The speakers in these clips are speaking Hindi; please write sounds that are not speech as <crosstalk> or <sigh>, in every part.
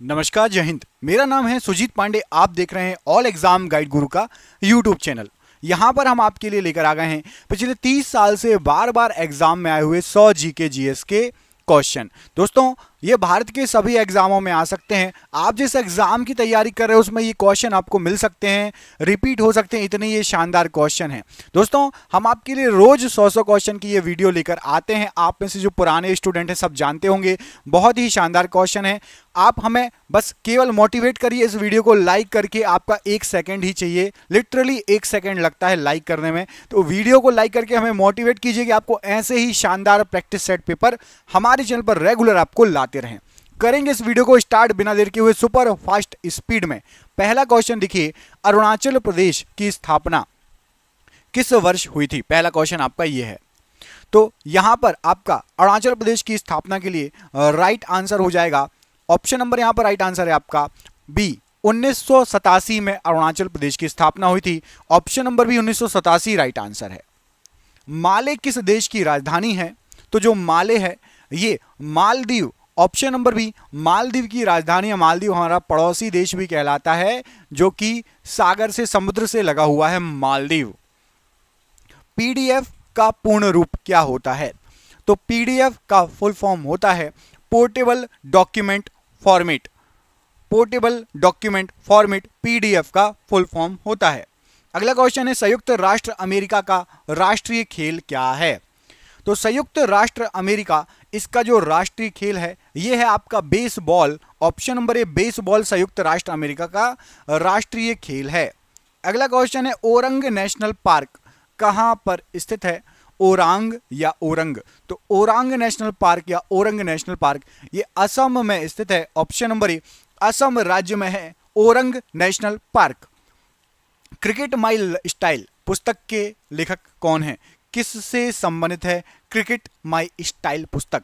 नमस्कार, जय हिंद। मेरा नाम है सुजीत पांडे। आप देख रहे हैं ऑल एग्ज़ाम गाइड गुरु का यूट्यूब चैनल यहाँ पर हम आपके लिए लेकर आ गए हैं पिछले 30 साल से बार बार एग्ज़ाम में आए हुए 100 जीके जीएस के क्वेश्चन दोस्तों ये भारत के सभी एग्जामों में आ सकते हैं। आप जिस एग्ज़ाम की तैयारी कर रहे हैं, उसमें ये क्वेश्चन आपको मिल सकते हैं। रिपीट हो सकते हैं, इतने ये शानदार क्वेश्चन हैं। दोस्तों, हम आपके लिए रोज सौ सौ क्वेश्चन की ये वीडियो लेकर आते हैं। आप में से जो पुराने स्टूडेंट हैं, सब जानते होंगे। बहुत ही शानदार क्वेश्चन है। आप हमें बस केवल मोटिवेट करिए इस वीडियो को लाइक करके। आपका एक सेकेंड ही चाहिए। लिटरली एक सेकेंड लगता है लाइक करने में। तो वीडियो को लाइक करके हमें मोटिवेट कीजिए कि आपको ऐसे ही शानदार प्रैक्टिस सेट पेपर हमारे चैनल पर रेगुलर आपको लाते आते रहें। करेंगे इस वीडियो को स्टार्ट बिना देर के हुए सुपर फास्ट स्पीड में। पहला क्वेश्चन देखिए, अरुणाचल प्रदेश की स्थापना किस वर्ष हुई थी? पहला क्वेश्चन आपका यह है। तो यहाँ पर आपका अरुणाचल प्रदेश की स्थापना के लिए राइट आंसर हो जाएगा। ऑप्शन नंबर यहाँ पर राइट आंसर है आपका। बी उन्नीस में अरुणाचल प्रदेश की स्थापना हुई थी। ऑप्शन नंबर भी उन्नीस राइट आंसर है। माले किस देश की राजधानी है? तो जो माले है, ये Maldives option number B, Maldives की राजधानी मालदीव हमारा पड़ोसी देश भी कहलाता है, जो कि सागर से समुद्र से लगा हुआ है मालदीव। पीडीएफ का पूर्ण रूप क्या होता है? तो पीडीएफ का फुल फॉर्म होता है portable document format. Portable document format PDF का फुल फॉर्म होता है। अगला क्वेश्चन है, संयुक्त राष्ट्र अमेरिका का राष्ट्रीय खेल क्या है? तो संयुक्त राष्ट्र अमेरिका, इसका जो राष्ट्रीय खेल है यह है आपका baseball option number A baseball संयुक्त राष्ट्र अमेरिका का राष्ट्रीय खेल है। अगला क्वेश्चन है, ओरंग नेशनल पार्क कहाँ पर स्थित है? ओरांग या ओरंग? तो ओरांग नेशनल पार्क या ओरंग नेशनल पार्क, ये असम में स्थित है। ऑप्शन नंबर ए, असम राज्य में है, Orang national park. Cricket my style, पुस्तक के लेखक कौन है? किससे संबंधित है क्रिकेट माई स्टाइल पुस्तक।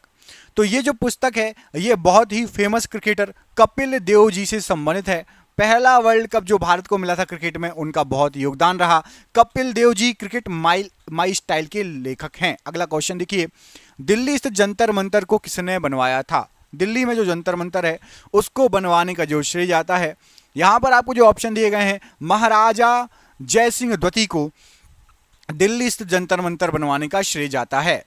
तो ये जो पुस्तक है, ये बहुत ही फ़ेमस क्रिकेटर कपिल देव जी से संबंधित है। पहला वर्ल्ड कप जो भारत को मिला था क्रिकेट में, उनका बहुत योगदान रहा। Kapil Dev ji cricket my my style के लेखक हैं। अगला क्वेश्चन देखिए। दिल्ली स्थित जंतर मंतर को किसने बनवाया था? दिल्ली में जो जंतर मंतर है, उसको बनवाने का जो श्रेय जाता है। यहाँ पर आपको जो ऑप्शन दिए गए हैं, महाराजा जय सिंह को। दिल्ली स्थित जंतर मंतर बनवाने का श्रेय जाता है।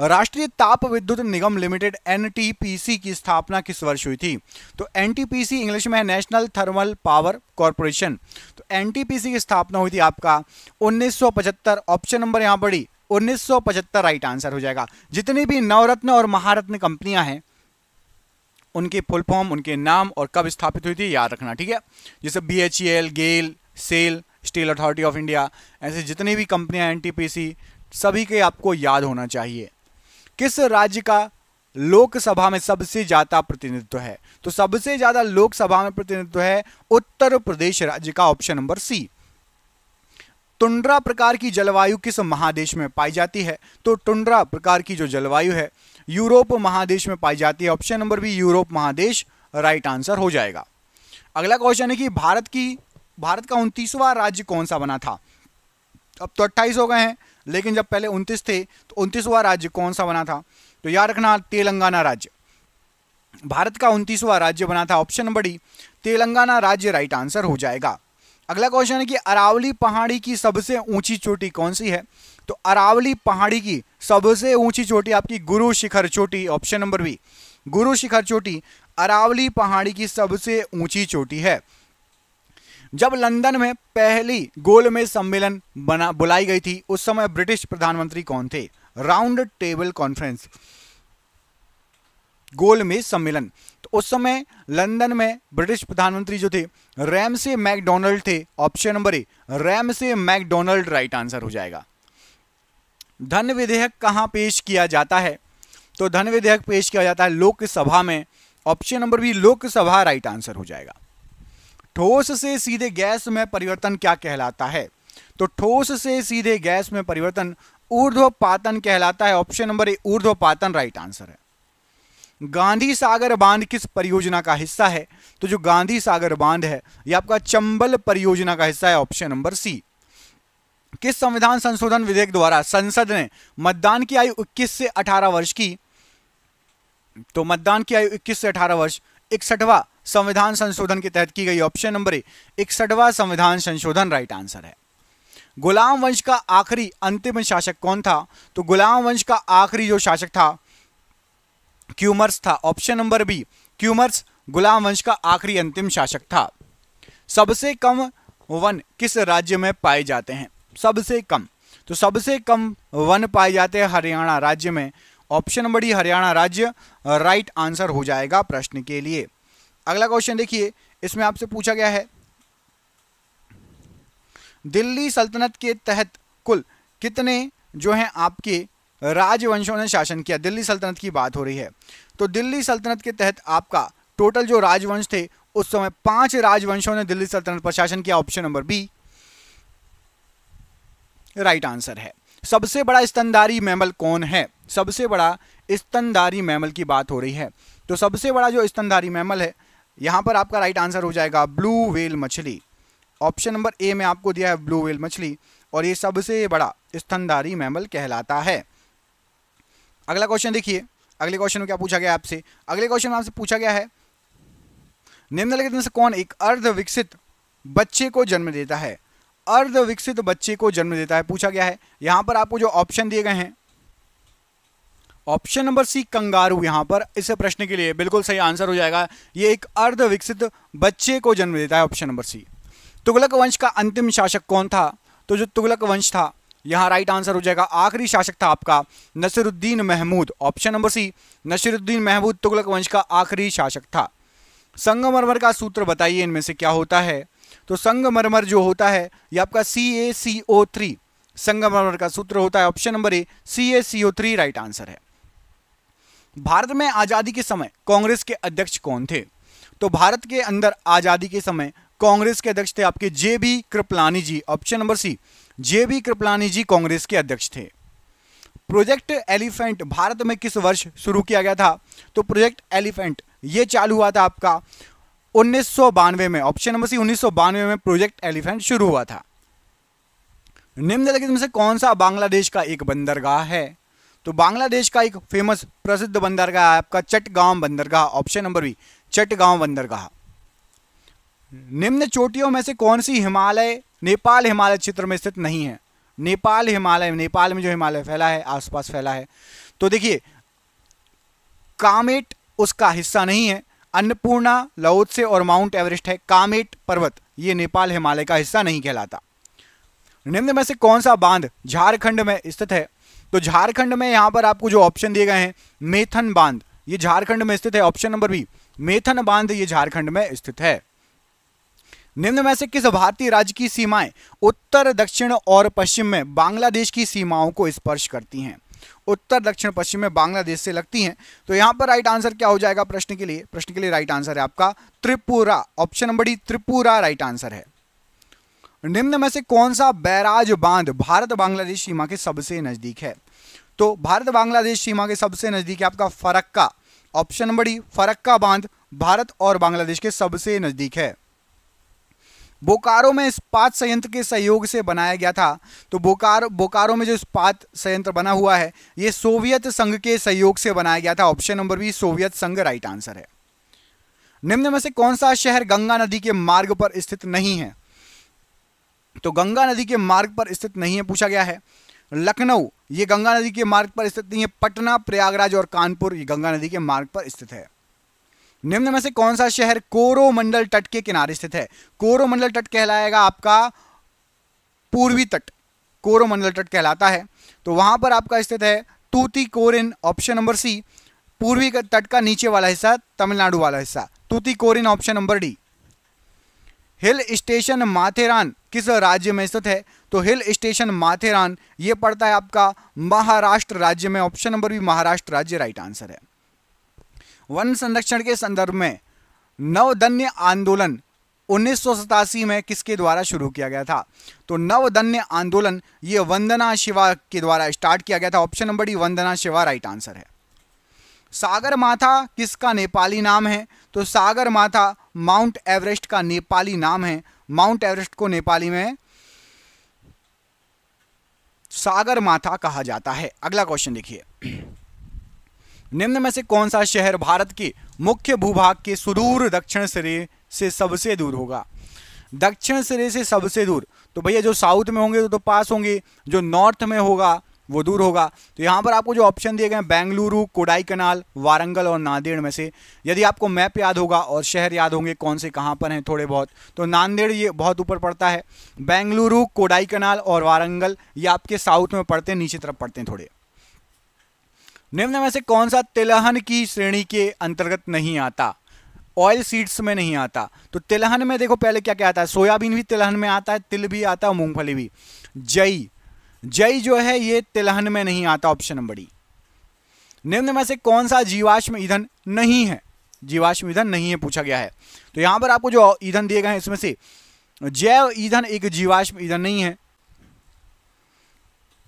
राष्ट्रीय ताप विद्युत निगम लिमिटेड एनटीपीसी की स्थापना किस वर्ष हुई थी? तो एनटीपीसी इंग्लिश में है नेशनल थर्मल पावर कॉरपोरेशन तो एनटीपीसी की स्थापना हुई थी आपका 1975 ऑप्शन नंबर यहाँ पड़ी 1975 राइट आंसर हो जाएगा। जितनी भी नवरत्न और महारत्न कंपनियाँ हैं, उनके फुल फॉर्म, उनके नाम और कब स्थापित हुई थी, याद रखना, ठीक है? जैसे B GAIL SAIL steel authority of India, ऐसे जितनी भी कंपनियाँ एनटीपीसी सभी के आपको याद होना चाहिए। किस राज्य का लोकसभा में सबसे ज़्यादा प्रतिनिधित्व है? तो सबसे ज़्यादा लोकसभा में प्रतिनिधित्व है उत्तर प्रदेश राज्य का ऑप्शन नंबर सी टुंड्रा प्रकार की जलवायु किस महादेश में पाई जाती है? तो टुंड्रा प्रकार की जो जलवायु है, यूरोप महादेश में पाई जाती है। ऑप्शन नंबर बी यूरोप महादेश। राइट आंसर हो जाएगा। अगला क्वेश्चन है कि भारत की भारत का उनतीसवां राज्य कौन सा बना था? अब तो अट्ठाईस हो गए हैं, लेकिन जब पहले उनतीस थे तो उनतीसवां राज्य कौन सा बना था? तो याद रखना, तेलंगाना राज्य। भारत का उनतीसवां राज्य बना था, ऑप्शन नंबर डी, तेलंगाना राज्य, राइट आंसर हो जाएगा। अगला क्वेश्चन है कि अरावली पहाड़ी की सबसे ऊँची चोटी कौन सी है? तो अरावली पहाड़ी की सबसे ऊँची चोटी आपकी गुरु शिखर चोटी, option number B. Guru Shikhar चोटी अरावली पहाड़ी की सबसे ऊँची चोटी है। जब लंदन में पहली गोलमेज सम्मेलन बना, बुलाई गई थी, उस समय ब्रिटिश प्रधानमंत्री कौन थे? Round table conference. गोलमेज सम्मेलन। तो उस समय लंदन में ब्रिटिश प्रधानमंत्री जो थे रैम से मैकडोनल्ड थे। Option number A Ramsay MacDonald, right answer हो जाएगा। धन विधेयक कहाँ पेश किया जाता है? तो धन विधेयक पेश किया जाता है लोकसभा में। Option number B, Lok Sabha, right answer हो जाएगा। ठोस से सीधे गैस में परिवर्तन क्या कहलाता है? तो ठोस से सीधे गैस में परिवर्तन ऊर्ध्वपातन कहलाता है। ऑप्शन नंबर ए, ऊर्ध्वपातन, राइट आंसर है। गांधी सागर बाँध किस परियोजना का हिस्सा है? तो जो गांधी सागर बाँध है यह आपका चंबल परियोजना का हिस्सा है, ऑप्शन नंबर सी। किस संविधान संशोधन विधेयक द्वारा संसद ने मतदान की आयु 21 से 18 वर्ष की तो मतदान की आयु 21 से 18 वर्ष, इकसठवा संविधान संशोधन के तहत की गई ऑप्शन नंबर ए, इकसठवा संविधान संशोधन राइट आंसर है। गुलाम वंश का आखिरी अंतिम शासक कौन था? तो गुलाम वंश का आखिरी जो शासक था, क्यूमर्स था। ऑप्शन नंबर बी, क्यूमर्स, गुलाम वंश का आखिरी अंतिम शासक था। सबसे कम वन किस राज्य में पाए जाते हैं? सबसे कम। तो सबसे कम वन पाए जाते हैं हरियाणा राज्य में। ऑप्शन नंबर डी, हरियाणा राज्य। राइट आंसर हो जाएगा प्रश्न के लिए। अगला क्वेश्चन देखिए, इसमें आपसे पूछा गया है, दिल्ली सल्तनत के तहत कुल कितने जो हैं आपके राजवंशों ने शासन किया? दिल्ली सल्तनत की बात हो रही है। तो दिल्ली सल्तनत के तहत आपका टोटल जो राजवंश थे, उस समय पाँच राजवंशों ने दिल्ली सल्तनत पर शासन किया। Option number B right answer है। सबसे बड़ा स्तनधारी मैमल कौन है? सबसे बड़ा स्तनधारी मैमल की बात हो रही है। तो सबसे बड़ा जो स्तनधारी मैमल है यहाँ पर आपका राइट आंसर हो जाएगा ब्लू वेल मछली। ऑप्शन नंबर ए में आपको दिया है ब्लू वेल मछली और ये सबसे बड़ा स्तनधारी मैमल कहलाता है। अगला क्वेश्चन देखिए। अगले क्वेश्चन में क्या पूछा गया आपसे? अगले क्वेश्चन में आपसे पूछा गया है, निम्नलिखित में से कौन एक अर्ध विकसित बच्चे को जन्म देता है? अर्ध विकसित बच्चे को जन्म देता है, पूछा गया है। यहाँ पर आपको जो ऑप्शन दिए गए हैं ऑप्शन नंबर सी, कंगारू यहाँ पर। इस प्रश्न के लिए बिल्कुल सही आंसर हो जाएगा। ये एक अर्ध विकसित बच्चे को जन्म देता है, ऑप्शन नंबर सी। तुगलक वंश का अंतिम शासक कौन था? तो जो तुगलक वंश था, यहाँ राइट आंसर हो जाएगा। आखिरी शासक था आपका Nasiruddin Mahmud. Option number C, Nasiruddin Mahmud Tughlaq वंश का आखिरी शासक था। संगमरमर का सूत्र बताइए इनमें से क्या होता है? तो संगमरमर जो होता है, ये आपका सी ए सी ओ थ्री संगमरमर का सूत्र होता है, option number A C A C O three right answer है। भारत में आज़ादी के समय कांग्रेस के अध्यक्ष कौन थे? तो भारत के अंदर आज़ादी के समय कांग्रेस के अध्यक्ष थे आपके J B Kripalani ji option number C J B Kripalani ji Congress के अध्यक्ष थे। प्रोजेक्ट एलिफेंट भारत में किस वर्ष शुरू किया गया था? तो प्रोजेक्ट एलिफेंट ये चालू हुआ था आपका उन्नीस सौ बानवे में। ऑप्शन नंबर सी उन्नीस सौ बानवे में प्रोजेक्ट एलिफेंट शुरू हुआ था। निम्नलिखित में से कौन सा बांग्लादेश का एक बंदरगाह है? तो बांग्लादेश का एक फ़ेमस प्रसिद्ध बंदरगाह है आपका चटगांव बंदरगाह ऑप्शन नंबर बी चटगांव बंदरगाह। निम्न चोटियों में से कौन सी हिमालय, नेपाल हिमालय क्षेत्र में स्थित नहीं है? नेपाल हिमालय, नेपाल में जो हिमालय फैला है, आसपास फैला है। तो देखिए, कामेट उसका हिस्सा नहीं है। अन्नपूर्णा लौत्से और माउंट एवरेस्ट है। कामेट पर्वत, ये नेपाल हिमालय का हिस्सा नहीं कहलाता। निम्न में से कौन सा बाँध झारखंड में स्थित है? तो झारखंड में यहाँ पर आपको जो ऑप्शन दिए गए हैं, मेथन बाँध, ये झारखंड में स्थित है। ऑप्शन नंबर बी मेथन बाँध, ये झारखंड में स्थित है। निम्न में से किस भारतीय राज्य की सीमाएँ उत्तर, दक्षिण और पश्चिम में बांग्लादेश की सीमाओं को स्पर्श करती हैं? उत्तर, दक्षिण, पश्चिम में बांग्लादेश से लगती हैं। तो यहाँ पर राइट आंसर क्या हो जाएगा प्रश्न के लिए? प्रश्न के लिए राइट आंसर है आपका Tripura. Option number D Tripura right answer है। निम्न में से कौन सा बैराज बाँध भारत बांग्लादेश सीमा के सबसे नज़दीक है? तो भारत बांग्लादेश सीमा के सबसे नज़दीक है आपका Farakka. Option number D, Farakka बाँध भारत और बांग्लादेश के सबसे नज़दीक है। बोकारो में इस्पात संयंत्र के सहयोग से बनाया गया था। तो बोकारो बोकारो में जो इस्पात संयंत्र बना हुआ है, ये सोवियत संघ के सहयोग से बनाया गया था। ऑप्शन नंबर बी, सोवियत संघ, राइट आंसर है। निम्न में से कौन सा शहर गंगा नदी के मार्ग पर स्थित नहीं है? तो गंगा नदी के मार्ग पर स्थित नहीं है, पूछा गया है। लखनऊ, ये गंगा नदी के मार्ग पर स्थित नहीं है। पटना, प्रयागराज और कानपुर, ये गंगा नदी के मार्ग पर स्थित है। निम्न में से कौन सा शहर कोरोमंडल तट के किनारे स्थित है? कोरोमंडल तट कहलाएगा आपका पूर्वी तट। कोरोमंडल तट कहलाता है। तो वहाँ पर आपका स्थित है तूती कोरिन ऑप्शन नंबर सी। पूर्वी तट का नीचे वाला हिस्सा, तमिलनाडु वाला हिस्सा। Tuticorin option number D. Hill station Matheran किस राज्य में स्थित है? तो हिल स्टेशन माथेरान, ये पड़ता है आपका महाराष्ट्र राज्य में। ऑप्शन नंबर भी महाराष्ट्र राज्य, राइट आंसर है। वन संरक्षण के संदर्भ में नवदन्य आंदोलन उन्नीस सौ सतासी में किसके द्वारा शुरू किया गया था? तो नवदन्य आंदोलन, ये वंदना शिवा के द्वारा स्टार्ट किया गया था। Option number D, Vandana Shiva, right answer है। सागर माथा किसका नेपाली नाम है? तो सागर माथा माउंट एवरेस्ट का नेपाली नाम है। माउंट एवरेस्ट को नेपाली में सागर माथा कहा जाता है। अगला क्वेश्चन देखिए। निम्न में से कौन सा शहर भारत के मुख्य भूभाग के सुदूर दक्षिण सिरे से सबसे दूर होगा? दक्षिण सिरे से सबसे दूर। तो भैया जो साउथ में होंगे तो, तो पास होंगे। जो नॉर्थ में होगा वो दूर होगा। तो यहाँ पर आपको जो ऑप्शन दिए गए हैं, बेंगलुरु, कोडाई कनाल, वारंगल और नांदेड़ में से, यदि आपको मैप याद होगा और शहर याद होंगे कौन से, कहाँ पर हैं थोड़े बहुत तो नांदेड़ ये बहुत ऊपर पड़ता है। बेंगलुरु, कोडाई कनाल और वारंगल ये आपके साउथ में पड़ते हैं, नीचे तरफ़ पड़ते हैं थोड़े। निम्न में से कौन सा तिलहन की श्रेणी के अंतर्गत नहीं आता? ऑयल सीड्स में नहीं आता। तो तिलहन में देखो पहले क्या क्या आता है? सोयाबीन भी तिलहन में आता है, तिल भी आता है मूंगफली भी। जई जई जो है, ये तिलहन में नहीं आता ऑप्शन नंबर डी निम्न में से कौन सा जीवाश्म ईंधन नहीं है? जीवाश्म ईंधन नहीं है पूछा गया है। तो यहाँ पर आपको जो ईंधन दिए गए हैं, इसमें से जैव ईंधन एक जीवाश्म ईंधन नहीं है।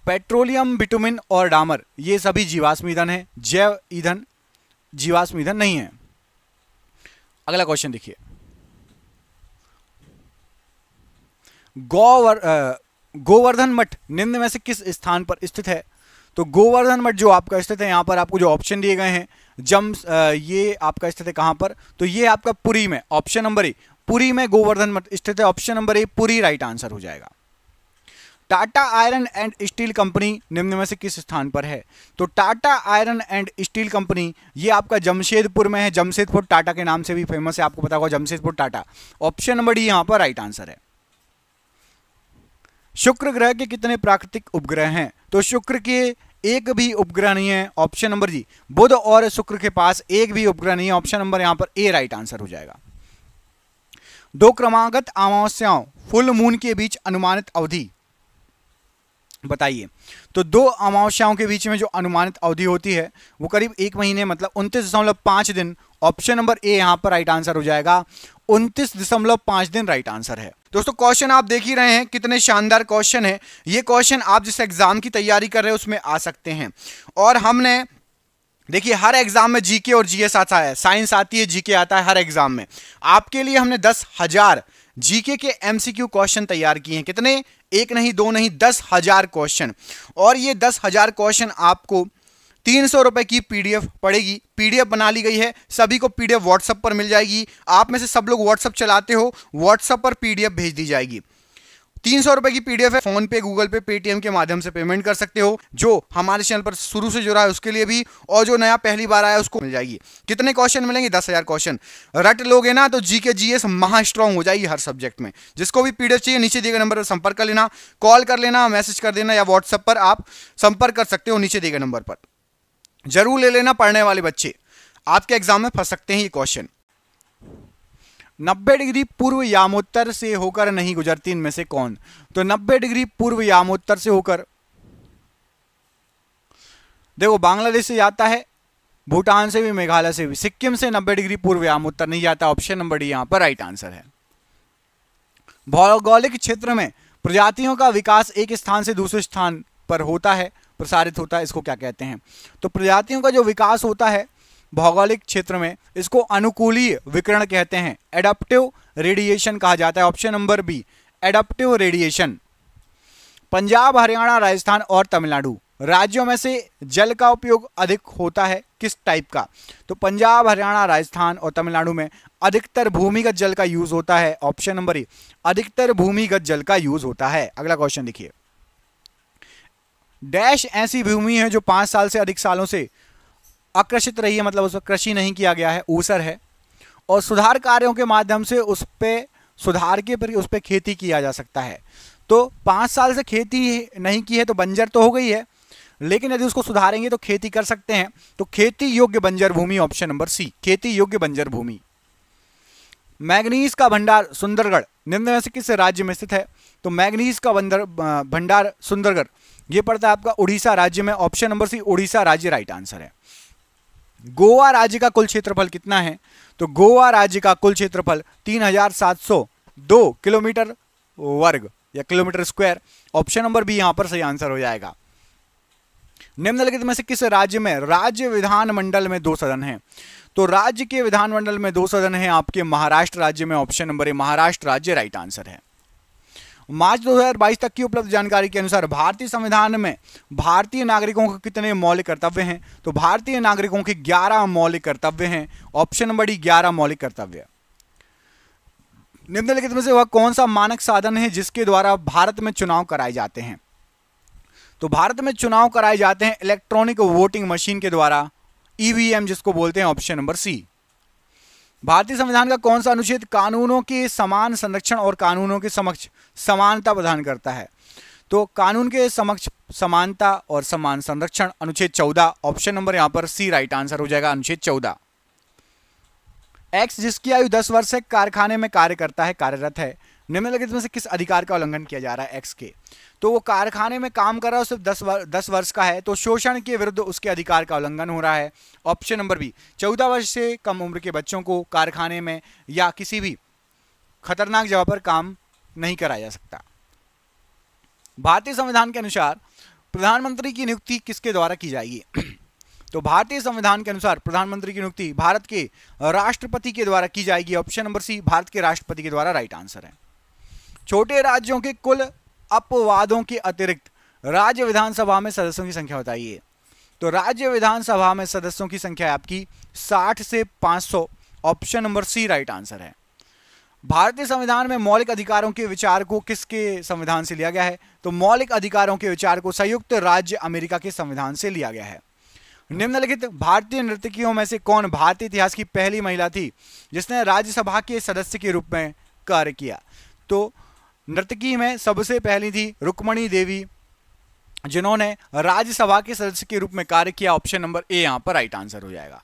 पेट्रोलियम, बिटुमिन और डामर, ये सभी जीवाश्म ईंधन है। जैव ईंधन, जीवाश्म ईंधन नहीं है। अगला क्वेश्चन देखिए। गौवर गोवर्धन मठ निम्न में से किस स्थान पर स्थित है? तो गोवर्धन मठ जो आपका स्थित है, यहाँ पर आपको जो ऑप्शन दिए गए हैं, जम ये आपका स्थित है कहाँ पर? तो ये आपका पुरी में ऑप्शन नंबर ए पुरी में गोवर्धन मठ स्थित है option number A Puri right answer हो जाएगा। Tata iron and steel company निम्न में से किस स्थान पर है? तो Tata iron and steel company, ये आपका जमशेदपुर में है, जमशेदपुर टाटा के नाम से भी फ़ेमस है, आपको पता होगा Jamshedpur Tata. Option number D यहाँ पर राइट आंसर है। शुक्र ग्रह के कितने प्राकृतिक उपग्रह हैं? तो शुक्र के एक भी उपग्रह नहीं है ऑप्शन नंबर जी। बुध और शुक्र के पास एक भी उपग्रह नहीं है ऑप्शन नंबर यहाँ पर ए राइट आंसर हो जाएगा। दो क्रमागत अमावस्याओं फुल मून के बीच अनुमानित अवधि। बताइए। तो दो अमावस्याओं के बीच में जो अनुमानित अवधि होती है, वो करीब एक महीने मतलब उनतीस दशमलव पाँच दिन ऑप्शन नंबर ए यहाँ पर राइट आंसर हो जाएगा। उनतीस दशमलव पाँच दिन राइट आंसर है। दोस्तों क्वेश्चन आप देख ही रहे हैं, कितने शानदार क्वेश्चन है। ये क्वेश्चन आप जिस एग्ज़ाम की तैयारी कर रहे हैं, उसमें आ सकते हैं। और हमने, देखिए, हर एग्ज़ाम में जीके और जीएस आता है साइंस आती है जीके आता है हर एग्ज़ाम में। आपके लिए हमने दस हज़ार जीके के एमसीक्यू क्वेश्चन तैयार किए हैं। कितने? एक नहीं, दो नहीं, दस हज़ार क्वेश्चन और ये दस हज़ार क्वेश्चन आपको तीन सौ रुपए की पीडीएफ पड़ेगी। पीडीएफ बना ली गई है। सभी को पीडीएफ व्हाट्सएप पर मिल जाएगी। आप में से सब लोग व्हाट्सएप चलाते हो, व्हाट्सएप पर पीडीएफ भेज दी जाएगी। तीन सौ रुपए की पीडीएफ है। फ़ोन पे, गूगल पे, पेटीएम के माध्यम से पेमेंट कर सकते हो। जो हमारे चैनल पर शुरू से जुड़ा है उसके लिए भी, और जो नया पहली बार आया उसको मिल जाएगी। कितने क्वेश्चन मिलेंगे? दस हज़ार क्वेश्चन। रट लोगे ना तो जी के जी एस महा स्ट्रॉन्ग हो जाएगी हर सब्जेक्ट में। जिसको भी पीडीएफ चाहिए, नीचे दिए गए नंबर पर संपर्क कर लेना। कॉल कर लेना मैसेज कर देना, या व्हाट्सएप पर आप संपर्क कर सकते हो नीचे दिए गए नंबर पर। ज़रूर ले लेना पढ़ने वाले बच्चे। आपके एग्ज़ाम में फंस सकते हैं ये क्वेश्चन नब्बे डिग्री पूर्व यामोत्तर से होकर नहीं गुजरती इनमें से कौन? तो नब्बे डिग्री पूर्व यामोत्तर से होकर। देखो, बांग्लादेश से जाता है, भूटान से भी, मेघालय से भी। सिक्किम से नब्बे डिग्री पूर्व यामोत्तर नहीं जाता ऑप्शन नंबर डी यहाँ पर राइट आंसर है। भौगोलिक क्षेत्र में प्रजातियों का विकास एक स्थान से दूसरे स्थान पर होता है। प्रसारित होता है, इसको क्या कहते हैं? तो प्रजातियों का जो विकास होता है भौगोलिक क्षेत्र में, इसको अनुकूलीय विकरण कहते हैं। एडप्टिव रेडिएशन कहा जाता है option number B adaptive radiation Punjab, Haryana, Rajasthan और तमिलनाडु, राज्यों में से जल का उपयोग अधिक होता है, किस टाइप का? तो पंजाब, हरियाणा, राजस्थान और तमिलनाडु में अधिकतर भूमिगत जल का यूज़ होता है ऑप्शन नंबर ए अधिकतर भूमिगत जल का यूज़ होता है। अगला क्वेश्चन देखिए। डैश ऐसी भूमि है जो पाँच साल से अधिक सालों से अकृषित रही है मतलब उस पर कृषि नहीं किया गया है, ऊसर है। और सुधार कार्यों के माध्यम से उस पर सुधार के पर उस पर खेती किया जा सकता है। तो पाँच साल से खेती नहीं की है तो बंजर तो हो गई है, लेकिन यदि उसको सुधारेंगे तो खेती कर सकते हैं। तो खेती योग्य बंजर भूमि ऑप्शन नंबर सी खेती योग्य बंजर भूमि। मैग्नीज का भंडार सुंदरगढ़, निम्न में से किस राज्य में स्थित है? तो मैग्नीज का भंडार सुंदरगढ़। ये पड़ता है आपका उड़ीसा राज्य में ऑप्शन नंबर सी उड़ीसा राज्य राइट आंसर है। गोवा राज्य का कुल क्षेत्रफल कितना है? तो गोवा राज्य का कुल क्षेत्रफल 3,702 किलोमीटर वर्ग या kilometre square option number B यहाँ पर सही आंसर हो जाएगा। निम्नलिखित में से किस राज्य में राज्य विधानमंडल में दो सदन हैं? तो राज्य के विधानमंडल में दो सदन हैं आपके महाराष्ट्र राज्य में ऑप्शन नंबर ए महाराष्ट्र राज्य राइट आंसर है। मार्च 2022 तक की उपलब्ध जानकारी के अनुसार भारतीय संविधान में भारतीय नागरिकों के कितने मौलिक कर्तव्य हैं? तो भारतीय नागरिकों के 11 मौलिक कर्तव्य हैं। ऑप्शन नंबर डी 11 मौलिक कर्तव्य। निम्नलिखित में से वह कौन सा मानक साधन है जिसके द्वारा भारत में चुनाव कराए जाते हैं? तो भारत में चुनाव कराए जाते हैं इलेक्ट्रॉनिक वोटिंग मशीन के द्वारा, ईवीएम जिसको बोलते हैं, ऑप्शन नंबर सी। भारतीय संविधान का कौन सा अनुच्छेद कानूनों के समान संरक्षण और कानूनों के समक्ष समानता प्रदान करता है? तो कानून के समक्ष समानता और समान संरक्षण, अनुच्छेद चौदह, ऑप्शन नंबर यहाँ पर सी राइट आंसर हो जाएगा अनुच्छेद चौदह। एक्स जिसकी आयु दस वर्ष से कारखाने में कार्य करता है, कार्यरत है। निम्नलिखित में से किस अधिकार का उल्लंघन किया जा रहा है एक्स के। तो वो कारखाने में काम कर रहा है सिर्फ़ दस वर, दस वर्ष का है तो शोषण के विरुद्ध उसके अधिकार का उल्लंघन हो रहा है। ऑप्शन नंबर बी चौदह वर्ष से कम उम्र के बच्चों को कारखाने में या किसी भी खतरनाक जगह पर काम नहीं कराया जा सकता। भारतीय संविधान के अनुसार प्रधानमंत्री की नियुक्ति किसके द्वारा की जाएगी? <clears throat> तो भारतीय संविधान के अनुसार प्रधानमंत्री की नियुक्ति भारत के राष्ट्रपति के द्वारा की जाएगी। ऑप्शन नंबर सी भारत के राष्ट्रपति के द्वारा राइट आंसर है। छोटे राज्यों के कुल अपवादों के अतिरिक्त राज्य विधानसभा में सदस्यों की संख्या बताइए। तो राज्य विधानसभा में सदस्यों की संख्या आपकी 60 से 500 option number C right answer है। भारतीय संविधान में मौलिक अधिकारों के विचार को किसके संविधान से लिया गया है? तो मौलिक अधिकारों के विचार को संयुक्त राज्य अमेरिका के संविधान से लिया गया है। निम्नलिखित भारतीय नर्तकियों में से कौन भारतीय इतिहास की पहली महिला थी जिसने राज्यसभा के सदस्य के रूप में कार्य किया? तो नर्तकी में सबसे पहली थी रुक्मणी देवी, जिन्होंने राज्यसभा के सदस्य के रूप में कार्य किया। ऑप्शन नंबर ए यहाँ पर राइट आंसर हो जाएगा।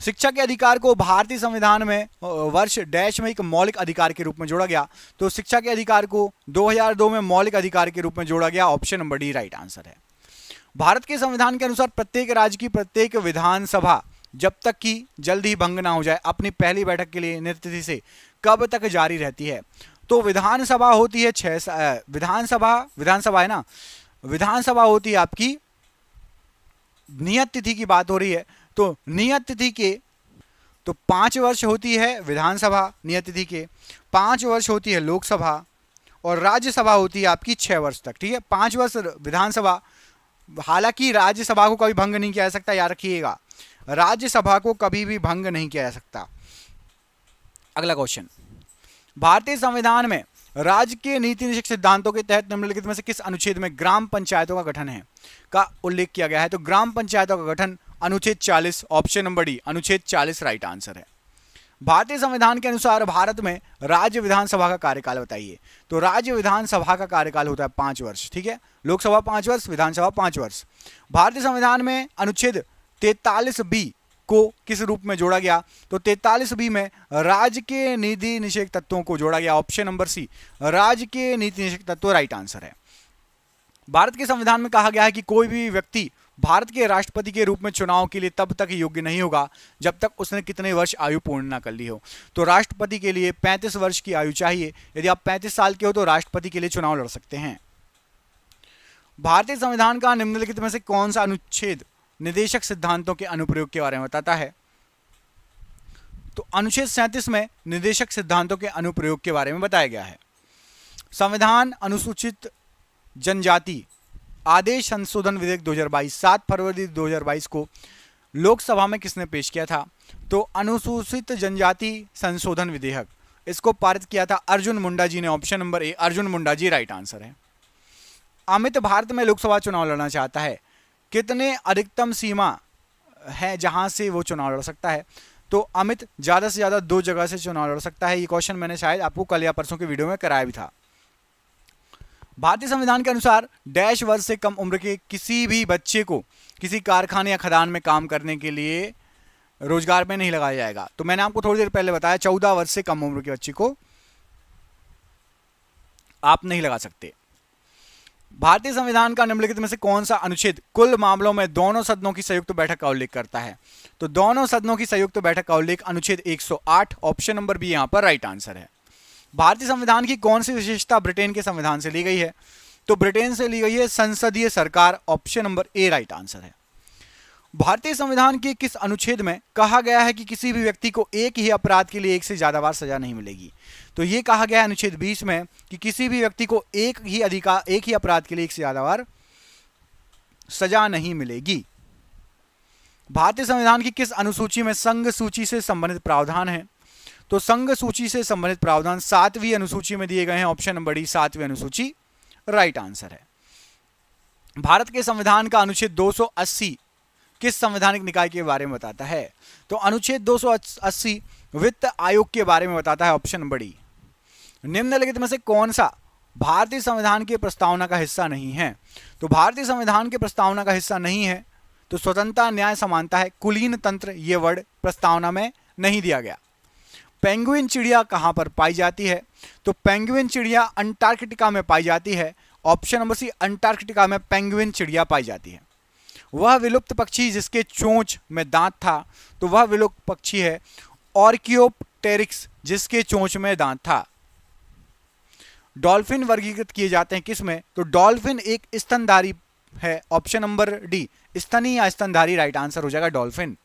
शिक्षा के अधिकार को भारतीय संविधान में वर्ष डैश में एक मौलिक अधिकार के रूप में जोड़ा गया। तो शिक्षा के अधिकार को 2002 में मौलिक अधिकार के रूप में जोड़ा गया। Option number D right answer है। भारत के संविधान के अनुसार प्रत्येक राज्य की प्रत्येक विधानसभा जब तक कि जल्द ही भंग ना हो जाए, अपनी पहली बैठक के लिए नियुक्ति से कब तक जारी रहती है? तो विधानसभा होती है छह विधानसभा विधानसभा है ना? विधानसभा होती है आपकी, नियत तिथि की बात हो रही है तो नियत तिथि के तो पाँच वर्ष होती है विधानसभा नियत तिथि के, पाँच वर्ष होती है लोकसभा, और राज्यसभा होती है आपकी छह वर्ष तक, ठीक है? पाँच वर्ष विधानसभा, हालाँकि राज्यसभा को कभी भंग नहीं किया जा सकता, याद रखिएगा। राज्यसभा को कभी भी भंग नहीं किया जा सकता। अगला क्वेश्चन भारतीय संविधान में राज्य के नीति निषेक सिद्धांतों के तहत निम्नलिखित में से किस अनुच्छेद में ग्राम पंचायतों का गठन है? का उल्लेख किया गया है तो ग्राम पंचायतों का गठन अनुच्छेद 40 ऑप्शन नंबर डी अनुच्छेद 40 राइट आंसर है। भारतीय संविधान के अनुसार भारत में राज्य विधानसभा का कार्यकाल बताइए। तो राज्य विधानसभा का कार्यकाल होता है पाँच वर्ष, ठीक है? लोकसभा पाँच वर्ष, विधानसभा पाँच वर्ष। भारतीय संविधान में अनुच्छेद तैतालीस बी को किस रूप में जोड़ा गया? तो तैतालीस बी में राज्य के नीति निषेक तत्वों को जोड़ा गया ऑप्शन नंबर सी राज्य के नीति निषेक तत्व राइट आंसर है। भारत के संविधान में कहा गया है कि कोई भी व्यक्ति भारत के राष्ट्रपति के रूप में चुनाव के लिए तब तक योग्य नहीं होगा जब तक उसने कितने वर्ष आयु पूर्ण ना कर ली हो। तो राष्ट्रपति के लिए 35 वर्ष की आयु चाहिए। यदि आप 35 साल के हो तो राष्ट्रपति के लिए चुनाव लड़ सकते हैं। भारतीय संविधान का निम्नलिखित में से कौन सा अनुच्छेद निदेशक सिद्धांतों के अनुप्रयोग के बारे में बताता है। तो अनुच्छेद सैंतीस में निदेशक सिद्धांतों के अनुप्रयोग के बारे में बताया गया है। संविधान अनुसूचित जनजाति आदेश संशोधन विधेयक 2022 सात फरवरी 2022 को लोकसभा में किसने पेश किया था? तो अनुसूचित जनजाति संशोधन विधेयक। इसको पारित किया था अर्जुन मुंडा जी ने। Option number A, Arjun Munda ji, right answer है। अमित, भारत में लोकसभा चुनाव लड़ना चाहता है। कितने अधिकतम सीमा है जहाँ से वो चुनाव लड़ सकता है? तो अमित, ज़्यादा से ज़्यादा दो जगह से चुनाव लड़ सकता है। ये क्वेश्चन मैंने शायद आपको कल या परसों के वीडियो में कराया भी था। भारतीय संविधान के अनुसार डैश वर्ष से कम उम्र के किसी भी बच्चे को किसी कारखाने या खदान में काम करने के लिए रोज़गार में नहीं लगाया जाएगा। तो मैंने आपको थोड़ी देर पहले बताया, चौदह वर्ष से कम उम्र के बच्चे को आप नहीं लगा सकते। भारतीय संविधान का निम्नलिखित में से कौन सा अनुच्छेद कुल मामलों में दोनों सदनों की संयुक्त बैठक का उल्लेख करता है? तो दोनों सदनों की संयुक्त बैठक का उल्लेख अनुच्छेद 108 ऑप्शन नंबर बी यहाँ पर राइट आंसर है। भारतीय संविधान की कौन सी विशेषता ब्रिटेन के संविधान से ली गई है? तो ब्रिटेन से ली गई है संसदीय सरकार, option number A right answer है। भारतीय संविधान के किस अनुच्छेद में कहा गया है कि किसी भी व्यक्ति को एक ही अपराध के लिए एक से ज़्यादा बार सजा नहीं मिलेगी? तो ये कहा गया है अनुच्छेद 20 में कि किसी भी व्यक्ति को एक ही अधिकार, एक ही अपराध के लिए एक से ज़्यादा बार सजा नहीं मिलेगी। भारतीय संविधान की किस अनुसूची में संघ सूची से संबंधित प्रावधान है? तो संघ सूची से संबंधित प्रावधान सातवीं अनुसूची में दिए गए हैं। ऑप्शन नंबर डी, सातवीं अनुसूची। राइट आंसर है। भारत के संविधान का अनुच्छेद 280 किस संवैधानिक निकाय के बारे में बताता है? तो अनुच्छेद 280 वित्त आयोग के बारे में बताता है। ऑप्शन नंबर डी निम्नलिखित में से कौन सा भारतीय संविधान की प्रस्तावना का हिस्सा नहीं है? तो भारतीय संविधान के प्रस्तावना का हिस्सा नहीं है तो स्वतंत्रता, न्याय, समानता है, कुलीन तंत्र, ये वर्ड प्रस्तावना में नहीं दिया गया। पेंगुइन चिड़िया कहाँ पर पाई जाती है? तो पेंगुइन चिड़िया अंटार्कटिका में पाई जाती है, ऑप्शन नंबर सी, अंटार्कटिका में पेंगुइन चिड़िया पाई जाती है। वह विलुप्त पक्षी जिसके चोंच में दांत था तो वह विलुप्त पक्षी है, ऑर्कियोपटेरिक्स, जिसके चोंच में दांत था। डॉल्फिन वर्गीकृत किए जाते हैं किसमें तो डॉल्फिन एक स्तनधारी है, ऑप्शन नंबर डी। स्तनी या स्तनधारी राइट आंसर हो जाएगा डॉल्फिन।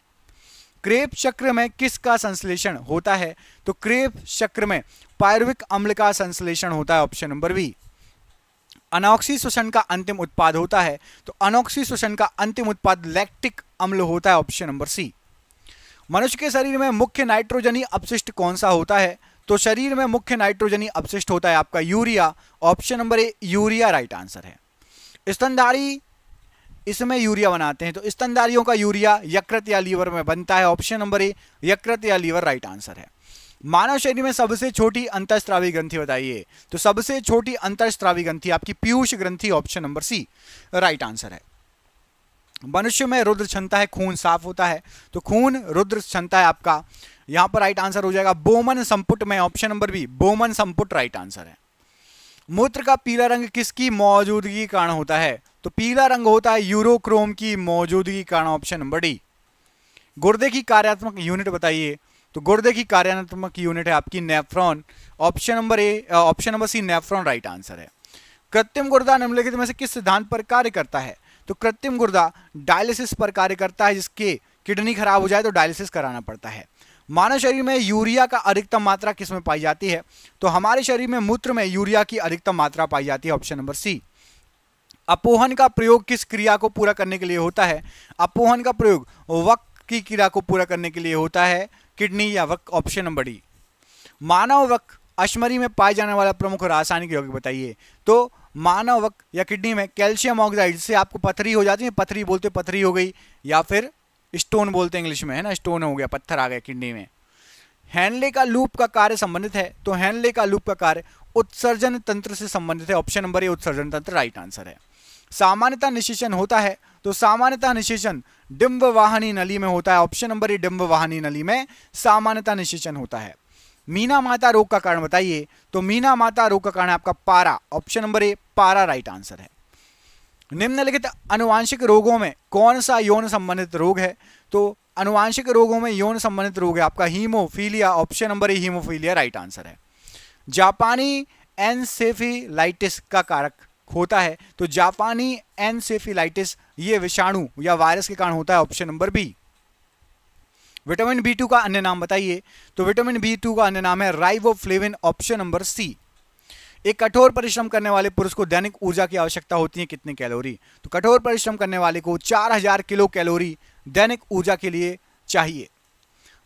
क्रेप चक्र में किसका संश्लेषण होता है? तो क्रेप चक्र में पायरुविक अम्ल का संश्लेषण होता है, ऑप्शन नंबर बी। अनॉक्सी शोषण का अंतिम उत्पाद होता है तो अनोक्सी शोषण का अंतिम उत्पाद लैक्टिक अम्ल होता है, ऑप्शन नंबर सी। मनुष्य के शरीर में मुख्य नाइट्रोजनी अपशिष्ट कौन सा होता है? तो शरीर में मुख्य नाइट्रोजनी अपशिष्ट होता है आपका urea. Option number A, urea right answer है। स्तनधारी, इसमें यूरिया बनाते हैं तो स्तनधारियों का यूरिया यकृत या लीवर में बनता है। ऑप्शन नंबर ए, यकृत या लीवर राइट आंसर है। मानव शरीर में सबसे छोटी अंतस्त्रावी ग्रंथि बताइए। तो सबसे छोटी अंतस्त्रावी ग्रंथि आपकी पीयूष ग्रंथि, option number C, right answer है। मनुष्य में रुद्र क्षमता है, खून साफ़ होता है। तो खून, रुद्र क्षमता है आपका। यहाँ पर राइट आंसर हो जाएगा, बोमन संपुट में ऑप्शन नंबर बी बोमन संपुट राइट आंसर है। मूत्र का पीला रंग किसकी मौजूदगी कारण होता है? तो पीला रंग होता है यूरोक्रोम की मौजूदगी कारण ऑप्शन नंबर डी गुर्दे की कार्यात्मक यूनिट बताइए। तो गुर्दे की कार्यात्मक यूनिट है आपकी nephron option number A option number C nephron right answer है। कृत्रिम गुर्दा निम्नलिखित में से किस सिद्धांत पर कार्य करता है? तो कृत्रिम गुर्दा डायलिसिस पर कार्य करता है, जिसके किडनी खराब हो जाए तो डायलिसिस कराना पड़ता है। मानव शरीर में यूरिया का अधिकतम मात्रा किसमें पाई जाती है? तो हमारे शरीर में मूत्र में यूरिया की अधिकतम मात्रा पाई जाती है, ऑप्शन नंबर सी। अपोहन का प्रयोग किस क्रिया को पूरा करने के लिए होता है? अपोहन का प्रयोग वक की क्रिया को पूरा करने के लिए होता है, किडनी या वक ऑप्शन नंबर डी। मानव वक अश्मरी में पाए जाने वाला प्रमुख रासायनिक यौगिक बताइए। तो मानव या किडनी में कैल्शियम ऑक्साइड से आपको पथरी हो जाती है, पथरी बोलते पथरी हो गई, या फिर स्टोन बोलते हैं इंग्लिश में, है ना? स्टोन हो गया, पत्थर आ गया किडनी में। हैंडले का लूप का कार्य संबंधित है तो हैंडले का लूप का कार्य उत्सर्जन तंत्र से संबंधित है, ऑप्शन नंबर ए, उत्सर्जन तंत्र, राइट आंसर है। सामान्यता निशेषण होता है तो सामान्यता निशेषण डिम्ब वाहनी नली में होता है, ऑप्शन नंबर ए डिम्ब वाहनी नली में सामान्यता निशेषण होता है। मीना माता रोग का कारण बताइए। तो मीना माता रोग का कारण आपका पारा। ऑप्शन नंबर ए पारा राइट आंसर है। निम्नलिखित अनुवांशिक रोगों में कौन सा यौन संबंधित रोग है? तो अनुवांशिक रोगों में यौन संबंधित रोग है आपका haemophilia. Option number A haemophilia right answer है। जापानी एनसेफिलाइटिस का कारक होता है। तो जापानी एनसेफिलाइटिस ये विषाणु या वायरस के कारण होता है। Option number B vitamin B two का अन्य नाम बताइए। तो विटामिन बी टू का अन्य नाम है राइवोफ्लेविन ऑप्शन नंबर सी एक कठोर परिश्रम करने वाले पुरुष को दैनिक ऊर्जा की आवश्यकता होती है कितनी कैलोरी? तो कठोर परिश्रम करने वाले को 4000 किलो कैलोरी दैनिक ऊर्जा के लिए चाहिए।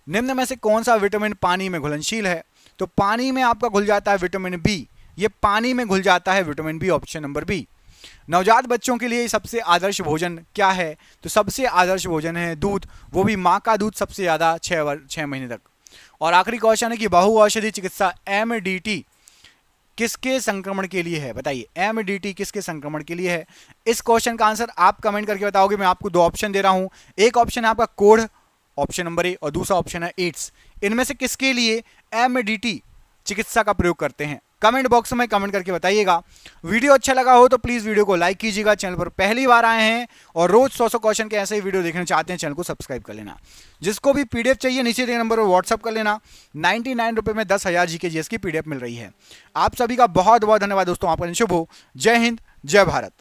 निम्न में से कौन सा विटामिन पानी में घुलनशील है? तो पानी में आपका घुल जाता है विटामिन बी ये पानी में घुल जाता है vitamin B option number B नवजात बच्चों के लिए सबसे आदर्श भोजन क्या है? तो सबसे आदर्श भोजन है दूध। वो भी माँ का दूध सबसे ज़्यादा छः छः महीने तक। और आखिरी क्वेश्चन है कि बहु औषधि चिकित्सा एमडीटी किसके संक्रमण के लिए है? बताइए एमडीटी किसके संक्रमण के लिए है? इस क्वेश्चन का आंसर आप कमेंट करके बताओगे, मैं आपको दो ऑप्शन दे रहा हूँ। एक ऑप्शन है आपका कोढ़ ऑप्शन नंबर ए और दूसरा ऑप्शन है एड्स इनमें से किसके लिए एमडीटी चिकित्सा का प्रयोग करते हैं? कमेंट बॉक्स में कमेंट करके बताइएगा। वीडियो अच्छा लगा हो तो प्लीज़ वीडियो को लाइक कीजिएगा, चैनल पर पहली बार आए हैं और रोज सौ सौ क्वेश्चन के ऐसे ही वीडियो देखना चाहते हैं, चैनल को सब्सक्राइब कर लेना। जिसको भी पीडीएफ चाहिए, नीचे दिए नंबर पर व्हाट्सअप कर लेना। नाइन्टी नाइन रुपये में दस हज़ार जी के जी की पीडीएफ मिल रही है। आप सभी का बहुत बहुत धन्यवाद दोस्तों, आपका शुभ हो। जय हिंद, जय भारत।